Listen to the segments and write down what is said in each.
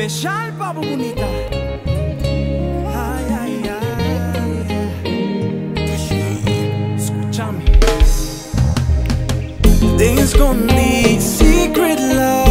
especial, pavo bonita. Ay, ay, ay. Escúchame. Things gonna need secret love.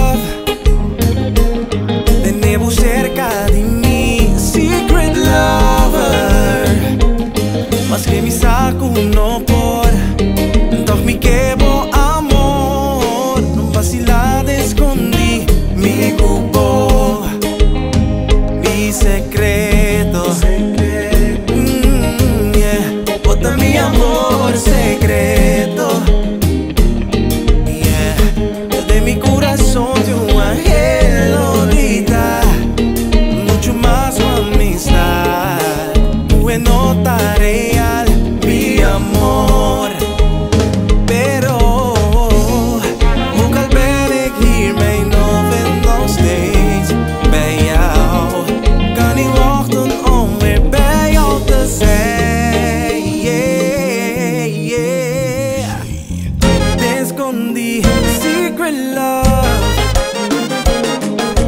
in love.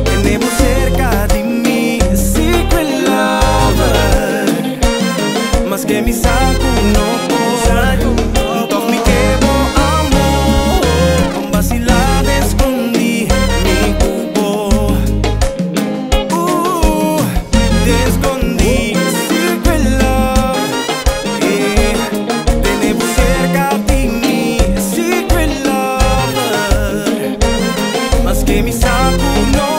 Tenevo cerca me Secret lover. Mas que me saco, não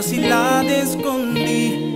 así la escondí.